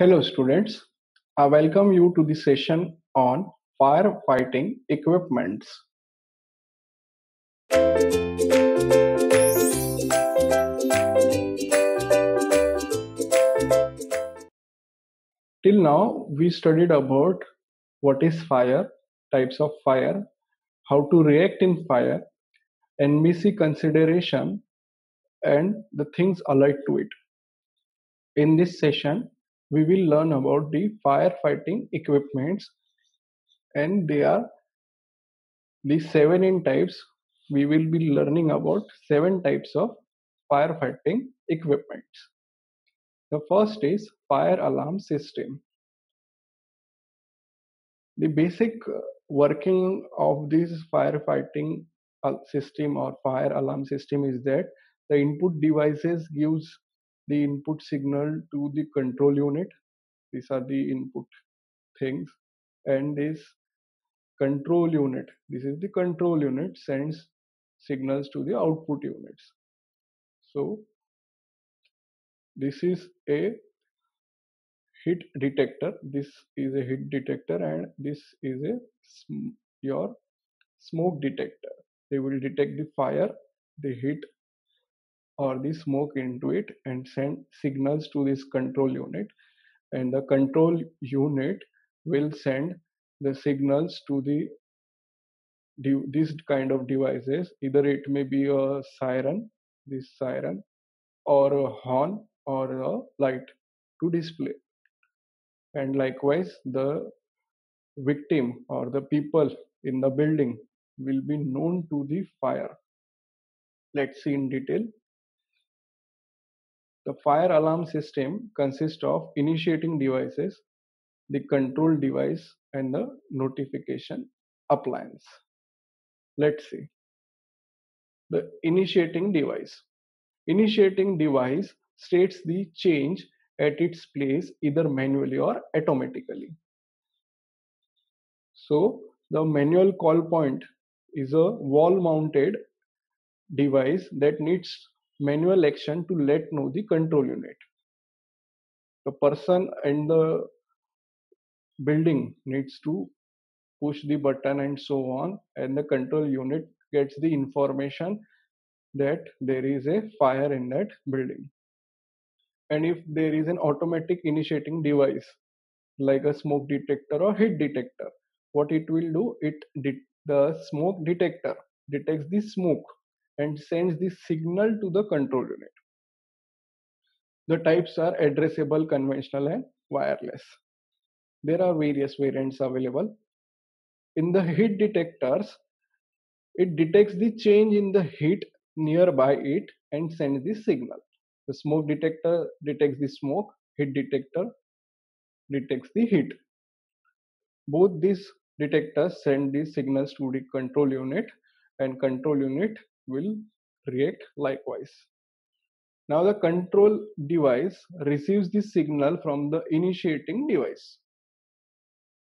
Hello students, I welcome you to the session on firefighting equipments. Till now we studied about what is fire, types of fire, how to react in fire, NBC consideration and the things allied to it. In this session we will learn about the firefighting equipments and they are the seven in types. We will be learning about seven types of firefighting equipments. The first is fire alarm system. The basic uh, working of this firefighting uh, system or fire alarm system is that the input devices gives the input signal to the control unit. These are the input things. And this control unit this is the control unit sends signals to the output units. So this is a heat detector. This is a heat detector and this is a your smoke detector. They will detect the fire the heat or the smoke into it and send signals to this control unit. And the control unit will send the signals to the this kind of devices. Either it may be a siren this siren or a horn or a light to display. And likewise the victim or the people in the building will be known to the fire. Let's see in detail the fire alarm system consists of initiating devices, the control device, and the notification appliance. Let's see. The initiating device. Initiating device states the change at its place either manually or automatically. So the manual call point is a wall mounted device that needs manual action to let know the control unit. The person and the building needs to push the button and so on and the control unit gets the information that there is a fire in that building and if there is an automatic initiating device like a smoke detector or heat detector what it will do it the smoke detector detects the smoke and sends the signal to the control unit. The types are addressable, conventional, and wireless. There are various variants available. In the heat detectors, it detects the change in the heat nearby it and sends the signal. The smoke detector detects the smoke, heat detector detects the heat. Both these detectors send the signals to the control unit and control unit will react likewise. Now the control device receives the signal from the initiating device,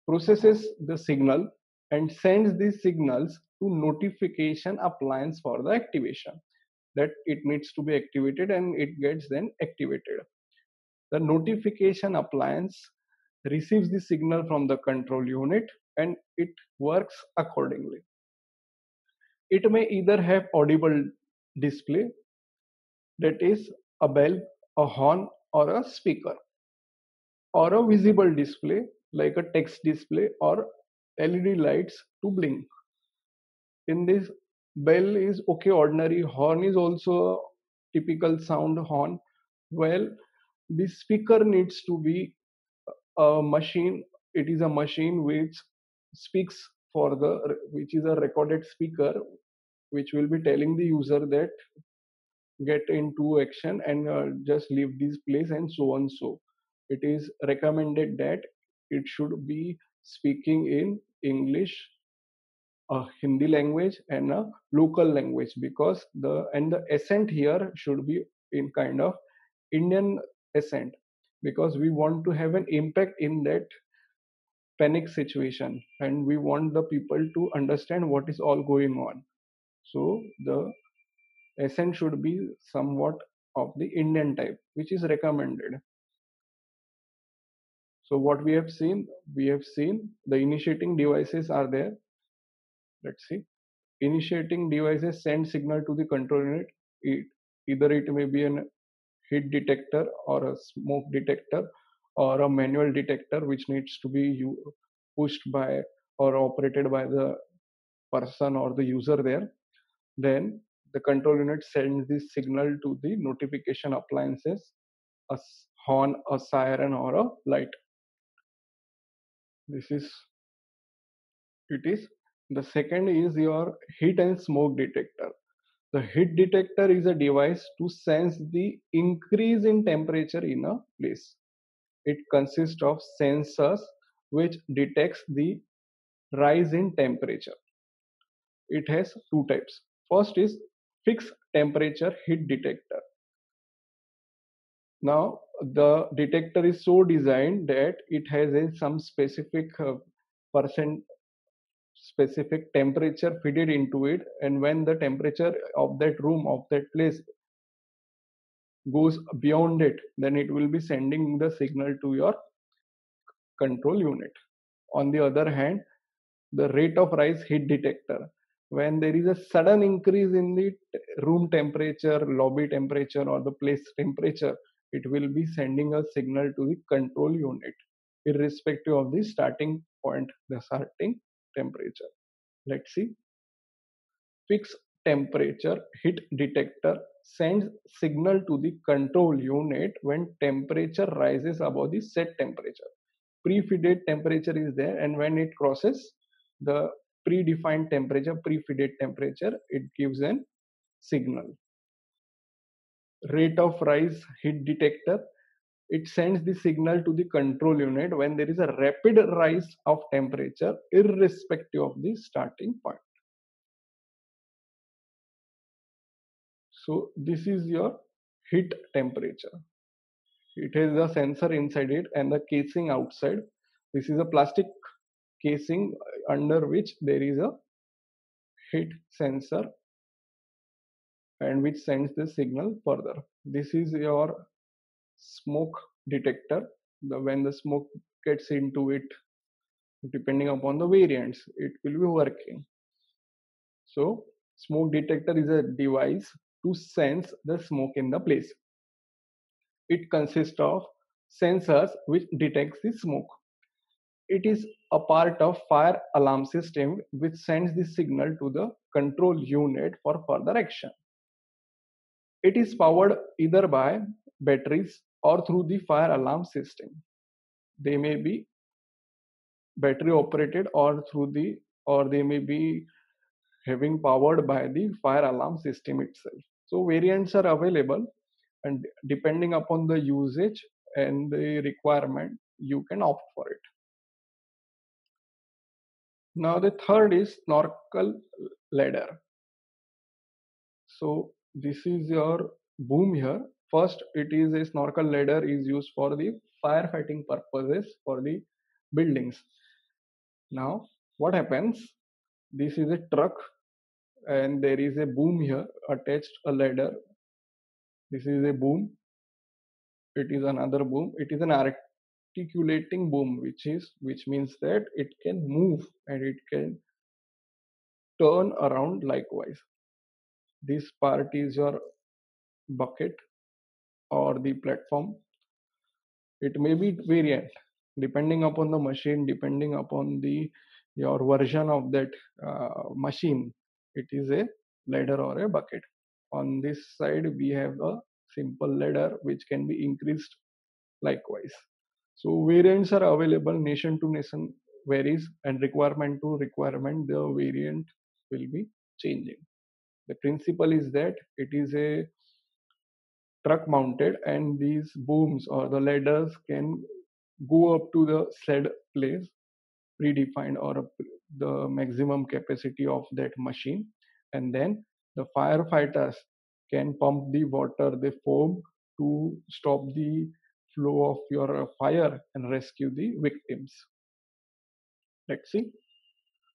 processes the signal and sends these signals to notification appliance for the activation that it needs to be activated and it gets then activated. The notification appliance receives the signal from the control unit and it works accordingly. It may either have audible display that is a bell, a horn or a speaker or a visible display like a text display or LED lights to blink. In this bell is okay ordinary horn is also a typical sound horn well the speaker needs to be a machine it is a machine which speaks for the which is a recorded speaker which will be telling the user that get into action and uh, just leave this place and so on so. It is recommended that it should be speaking in english a hindi language and a local language because the and the accent here should be in kind of indian accent because we want to have an impact in that panic situation and we want the people to understand what is all going on. So the accent should be somewhat of the indian type which is recommended. So what we have seen we have seen the initiating devices are there. Let's see. Initiating devices send signal to the control unit. It, either it may be an heat detector or a smoke detector or a manual detector which needs to be pushed by or operated by the person or the user there then the control unit sends this signal to the notification appliances a horn a siren or a light. This is it is. The second is your heat and smoke detector. The heat detector is a device to sense the increase in temperature in a place it consists of sensors which detects the rise in temperature. It has two types. First is fixed temperature heat detector. Now the detector is so designed that it has a, some specific uh, percent specific temperature fitted into it and when the temperature of that room of that place goes beyond it then it will be sending the signal to your control unit. On the other hand the rate of rise heat detector. When there is a sudden increase in the room temperature lobby temperature or the place temperature it will be sending a signal to the control unit irrespective of the starting point the starting temperature. Let's see. Fixed temperature heat detector sends signal to the control unit when temperature rises above the set temperature. Pre-fitted temperature is there and when it crosses the predefined temperature pre-fitted temperature it gives an signal. Rate of rise heat detector it sends the signal to the control unit when there is a rapid rise of temperature irrespective of the starting point so this is your heat temperature. It has a sensor inside it and the casing outside. This is a plastic casing under which there is a heat sensor and which sends the signal further. This is your smoke detector. The when the smoke gets into it depending upon the variants it will be working. So smoke detector is a device to sense the smoke in the place it consists of sensors which detects the smoke. It is a part of fire alarm system which sends the signal to the control unit for further action. It is powered either by batteries or through the fire alarm system. They may be battery operated or through the or they may be having powered by the fire alarm system itself. So variants are available and depending upon the usage and the requirement you can opt for it. Now the third is snorkel ladder. So this is your boom here. First it is a snorkel ladder is used for the firefighting purposes for the buildings. Now what happens? This is a truck and there is a boom here attached a ladder. This is a boom. It is another boom. It is an articulating boom which is which means that it can move and it can turn around likewise. This part is your bucket or the platform. It may be variant depending upon the machine depending upon the your version of that uh, machine it is a ladder or a bucket. On this side we have a simple ladder which can be increased likewise. So variants are available. Nation to nation varies and requirement to requirement the variant will be changing. The principle is that it is a truck mounted and these booms or the ladders can go up to the said place predefined or the maximum capacity of that machine and then the firefighters can pump the water, the foam to stop the flow of your fire and rescue the victims. Let's see.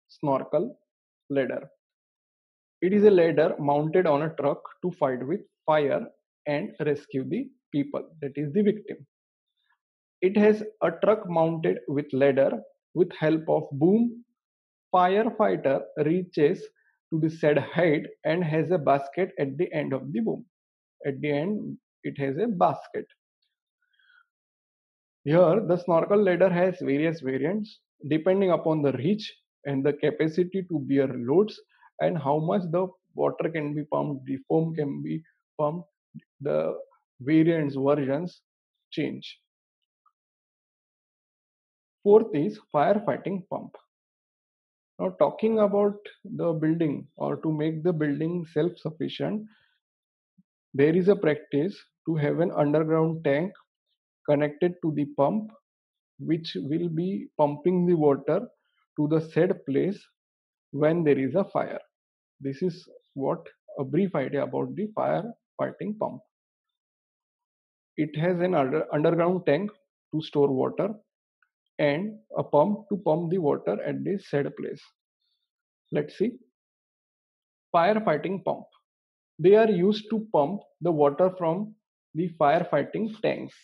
Snorkel ladder. It is a ladder mounted on a truck to fight with fire and rescue the people, that is the victim. it has a truck mounted with ladder with help of boom. Firefighter reaches to the said height and has a basket at the end of the boom. At the end, it has a basket. Here, the snorkel ladder has various variants depending upon the reach and the capacity to bear loads and how much the water can be pumped, the foam can be pumped, the variants, versions change. Fourth is firefighting pump. Now talking about the building or to make the building self-sufficient, there is a practice to have an underground tank connected to the pump which will be pumping the water to the said place when there is a fire. This is what a brief idea about the fire fighting pump. It has an under, underground tank to store water and a pump to pump the water at the said place. Let's see. Firefighting pump. They are used to pump the water from the firefighting tanks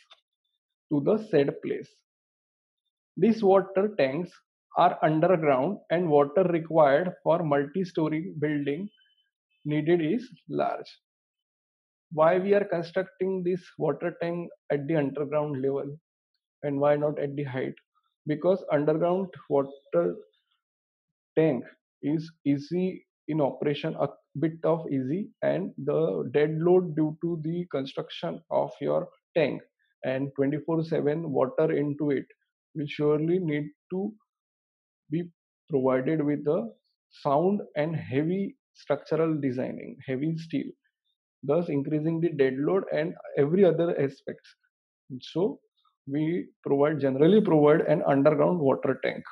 to the said place. These water tanks are underground and water required for multi-story building needed is large. Why we are constructing this water tank at the underground level and why not at the height? Because underground water tank is easy in operation a bit of easy and the dead load due to the construction of your tank and 24 7 water into it will surely need to be provided with a sound and heavy structural designing heavy steel thus increasing the dead load and every other aspects. So we provide generally provide an underground water tank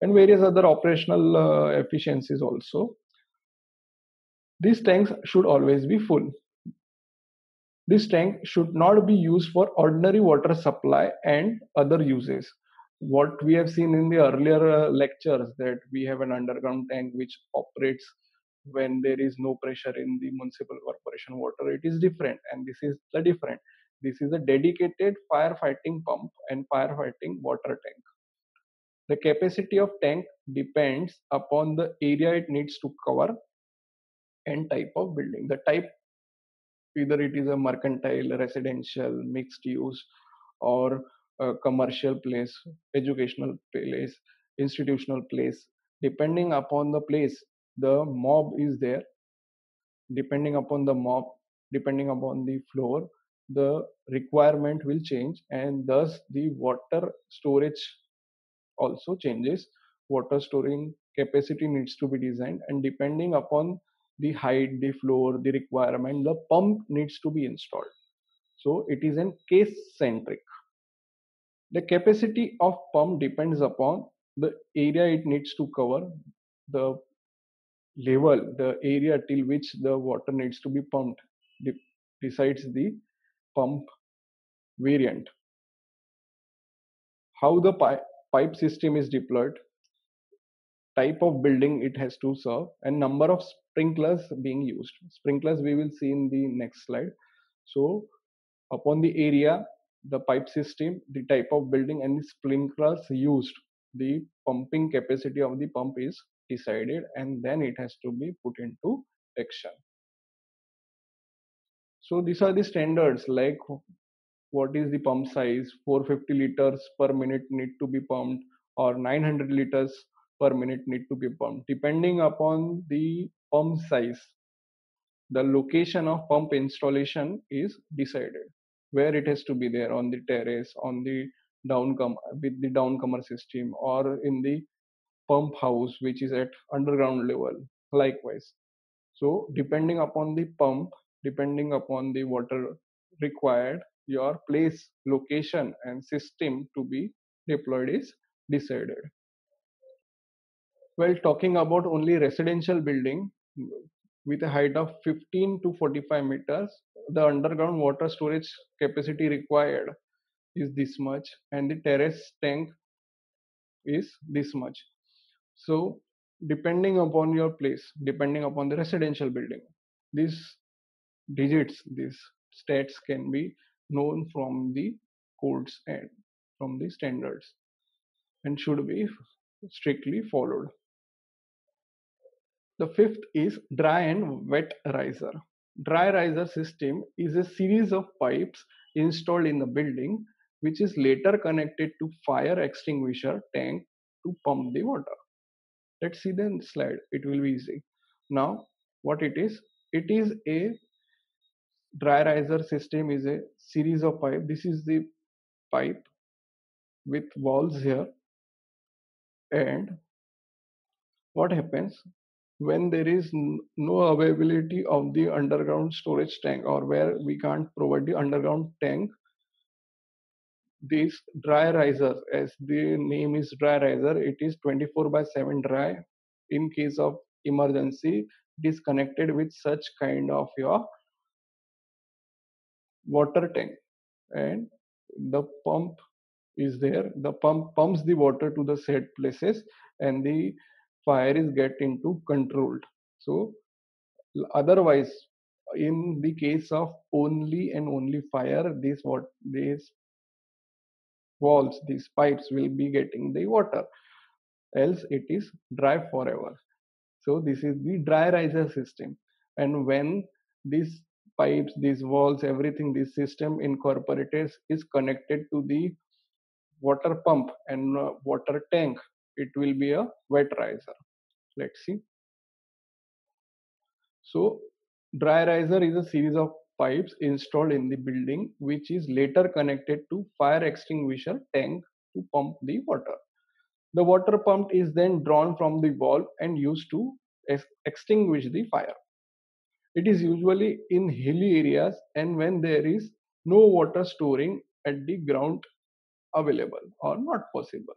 and various other operational uh, efficiencies also these tanks should always be full this tank should not be used for ordinary water supply and other uses. What we have seen in the earlier uh, lectures that we have an underground tank which operates when there is no pressure in the municipal corporation water. It is different and this is the different. This is a dedicated firefighting pump and firefighting water tank. The capacity of tank depends upon the area it needs to cover and type of building. The type either it is a mercantile residential mixed use or commercial place educational place institutional place depending upon the place the mob is there depending upon the mob depending upon the floor the requirement will change and thus the water storage also changes water storing capacity needs to be designed and depending upon the height, the floor, the requirement, the pump needs to be installed. So it is an case centric. The capacity of pump depends upon the area it needs to cover, the level, the area till which the water needs to be pumped decides the pump variant. How the pipe system is deployed, type of building it has to serve, and number of sprinklers being used. Sprinklers we will see in the next slide. So upon the area the pipe system the type of building and the sprinklers used the pumping capacity of the pump is decided and then it has to be put into action so these are the standards like what is the pump size? 450 liters per minute need to be pumped or 900 liters per minute need to be pumped. Depending upon the pump size the location of pump installation is decided where it has to be there on the terrace on the downcomer with the downcomer system or in the pump house which is at underground level. Likewise. So depending upon the pump depending upon the water required your place location and system to be deployed is decided. While talking about only residential building with a height of 15 to 45 meters the underground water storage capacity required is this much and the terrace tank is this much. So depending upon your place depending upon the residential building these digits these stats can be known from the codes and from the standards and should be strictly followed. The fifth is dry and wet riser. Dry riser system is a series of pipes installed in the building which is later connected to fire extinguisher tank to pump the water. Let's see the slide, it will be easy. Now what it is? It is a dry riser system is a series of pipe. This is the pipe with walls here and what happens when there is no availability of the underground storage tank or where we can't provide the underground tank this dry riser as the name is dry riser it is 24 by 7 dry in case of emergency disconnected with such kind of your water tank. And the pump is there. The pump pumps the water to the said places and the fire is get into controlled. So otherwise in the case of only and only fire this what these walls these pipes will be getting the water. Else it is dry forever. So this is the dry riser system. And when these pipes these walls everything this system incorporated is connected to the water pump and uh, water tank. It will be a wet riser let's see. So dry riser is a series of pipes installed in the building which is later connected to fire extinguisher tank to pump the water. The water pump is then drawn from the valve and used to ex extinguish the fire it is usually in hilly areas and when there is no water storing at the ground available or not possible.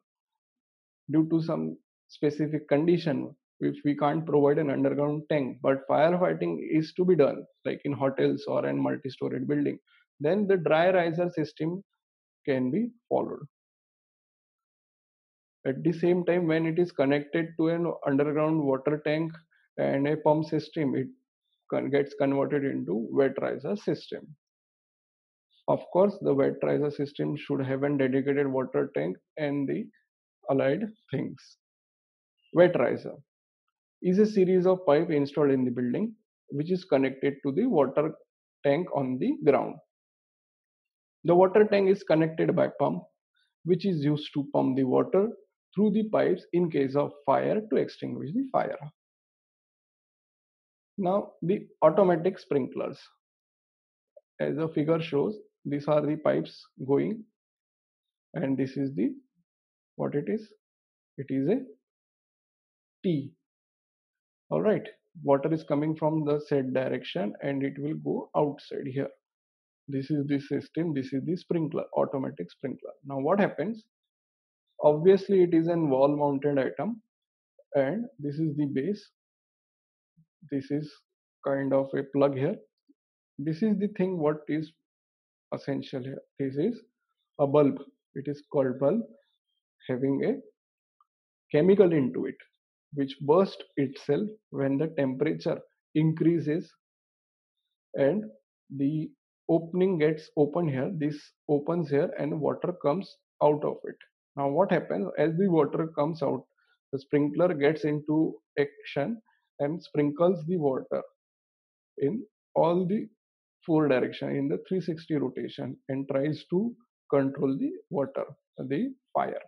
Due to some specific condition which we can't provide an underground tank but firefighting is to be done like in hotels or in multi-storied building then the dry riser system can be followed. At the same time when it is connected to an underground water tank and a pump system it gets converted into wet riser system of course, the wet riser system should have a dedicated water tank and the allied things. Wet riser is a series of pipe installed in the building which is connected to the water tank on the ground. The water tank is connected by pump which is used to pump the water through the pipes in case of fire to extinguish the fire. Now the automatic sprinklers. As the figure shows, these are the pipes going and this is the what it is? It is a T. All right water is coming from the said direction and it will go outside here. This is the system this is the sprinkler automatic sprinkler. Now what happens? Obviously it is an wall mounted item and this is the base this is kind of a plug here. This is the thing what is essential here. This is a bulb. It is called bulb having a chemical into it which bursts itself when the temperature increases and the opening gets open here. This opens here and water comes out of it. Now what happens? As the water comes out the sprinkler gets into action and sprinkles the water in all the four direction in the 360 rotation and tries to control the water the fire.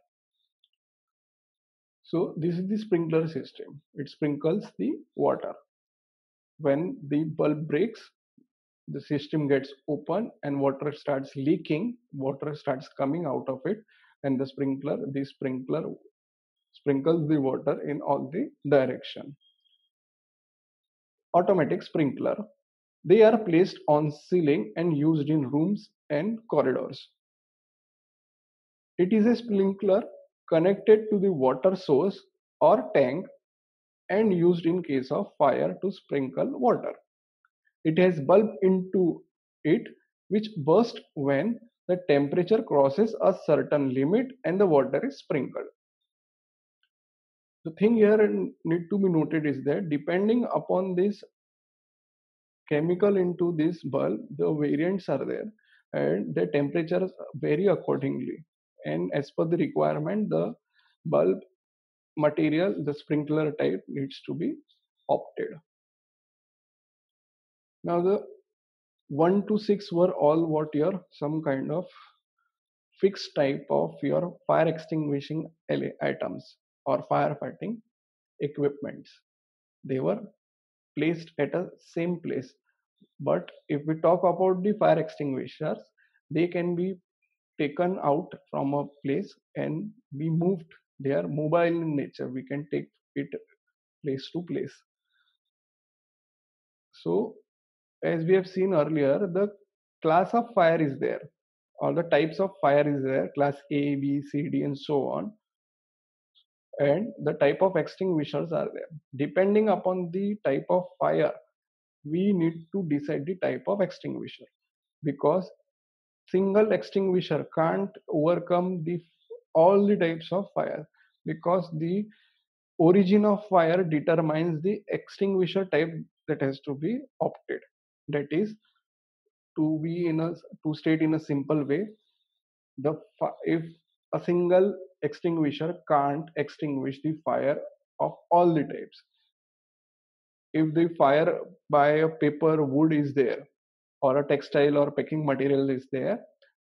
So this is the sprinkler system. It sprinkles the water. When the bulb breaks the system gets open and water starts leaking water starts coming out of it and the sprinkler the sprinkler sprinkles the water in all the direction automatic sprinkler they are placed on ceiling and used in rooms and corridors. It is a sprinkler connected to the water source or tank and used in case of fire to sprinkle water. It has bulb into it which burst when the temperature crosses a certain limit and the water is sprinkled. The thing here need to be noted is that depending upon this chemical into this bulb the variants are there and the temperatures vary accordingly. And as per the requirement the bulb material the sprinkler type needs to be opted. Now the 1 to 6 were all what your some kind of fixed type of your fire extinguishing items or firefighting equipments. They were placed at a same place. But if we talk about the fire extinguishers they can be taken out from a place and be moved. They are mobile in nature. We can take it place to place. So as we have seen earlier the class of fire is there. All the types of fire is there. Class a b c d and so on and the type of extinguishers are there. Depending upon the type of fire we need to decide the type of extinguisher because single extinguisher can't overcome the all the types of fire because the origin of fire determines the extinguisher type that has to be opted. That is to be in a to state in a simple way the if a single extinguisher can't extinguish the fire of all the types. If the fire by a paper wood is there or a textile or packing material is there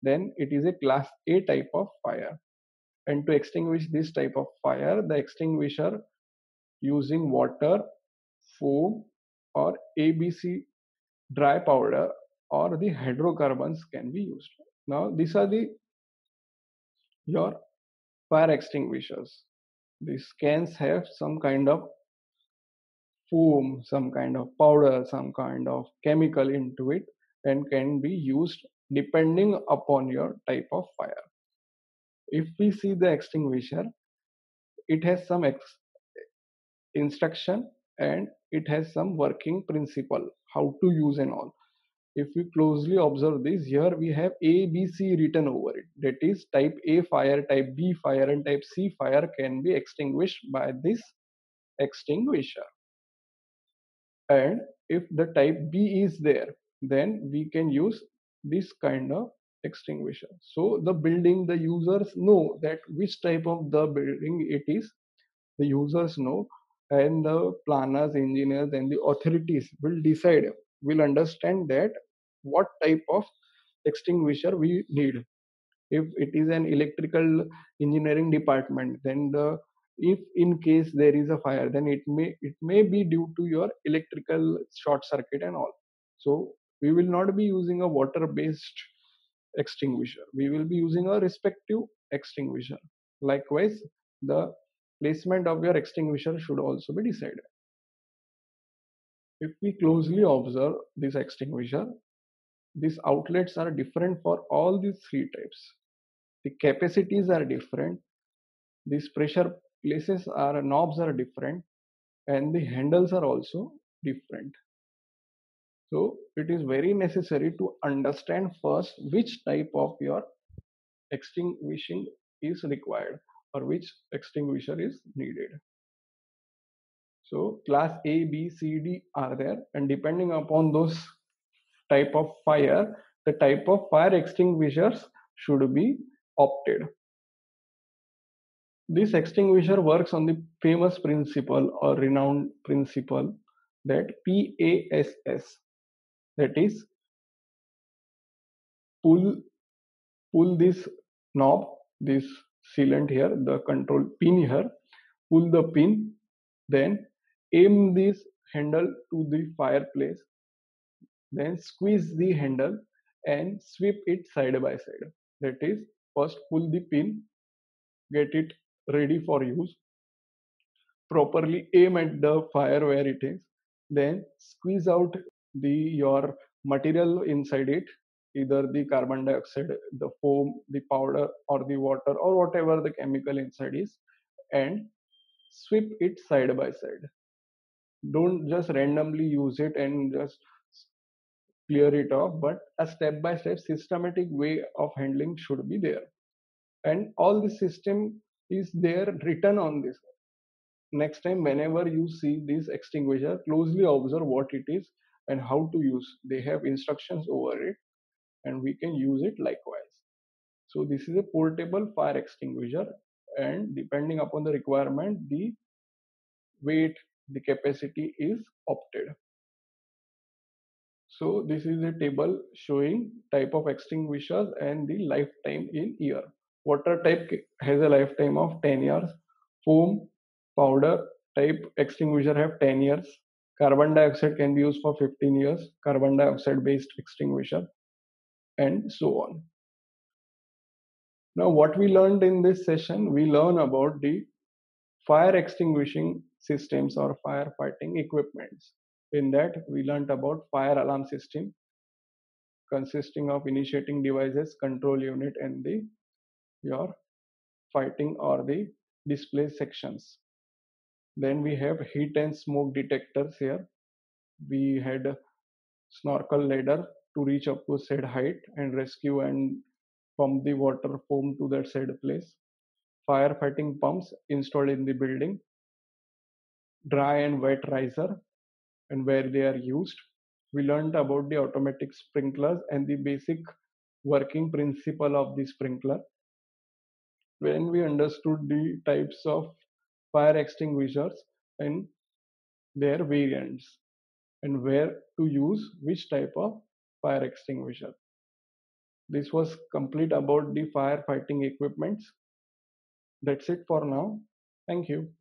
then it is a class a type of fire. And to extinguish this type of fire the extinguisher using water foam or abc dry powder or the hydrocarbons can be used. Now these are the your fire extinguishers these cans have some kind of foam, some kind of powder, some kind of chemical into it and can be used depending upon your type of fire. If we see the extinguisher, it has some ex- instruction and it has some working principle how to use and all. If we closely observe this, here we have A, B, C written over it. That is, type A fire, type B fire, and type C fire can be extinguished by this extinguisher. And if the type b is there then we can use this kind of extinguisher. So the building the users know that which type of the building it is. The users know and the planners engineers and the authorities will decide will understand that what type of extinguisher we need. If it is an electrical engineering department then the if in case there is a fire then it may it may be due to your electrical short circuit and all. So we will not be using a water based extinguisher. We will be using a respective extinguisher. Likewise the placement of your extinguisher should also be decided if we closely observe this extinguisher these outlets are different for all these three types. The capacities are different these pressure places are knobs are different and the handles are also different. So it is very necessary to understand first which type of your extinguishing is required or which extinguisher is needed so class a b c d are there and depending upon those type of fire the type of fire extinguishers should be opted. This extinguisher works on the famous principle or renowned principle that PASS that is pull pull this knob this sealant here the control pin here pull the pin then aim this handle to the fireplace then squeeze the handle and sweep it side by side. That is first pull the pin get it ready for use properly aim at the fire where it is then squeeze out the your material inside it either the carbon dioxide the foam the powder or the water or whatever the chemical inside is and sweep it side by side don't just randomly use it and just clear it off but a step by step systematic way of handling should be there. And all the system is there written on this. Next time whenever you see this extinguisher closely observe what it is and how to use. They have instructions over it and we can use it likewise. So this is a portable fire extinguisher and depending upon the requirement, the weight, the capacity is opted. So this is a table showing type of extinguishers and the lifetime in year. Water type has a lifetime of 10 years. Foam, powder type extinguisher have 10 years. Carbon dioxide can be used for 15 years. Carbon dioxide based extinguisher and so on. Now what we learned in this session, we learn about the fire extinguishing systems or firefighting equipments. In that we learned about fire alarm system consisting of initiating devices, control unit and the your fighting or the display sections. Then we have heat and smoke detectors here. We had snorkel ladder to reach up to said height and rescue and pump the water foam to that said place. Firefighting pumps installed in the building. Dry and wet riser and where they are used. We learned about the automatic sprinklers and the basic working principle of the sprinkler. When we understood the types of fire extinguishers and their variants and where to use which type of fire extinguisher. This was complete about the firefighting equipments. That's it for now. Thank you.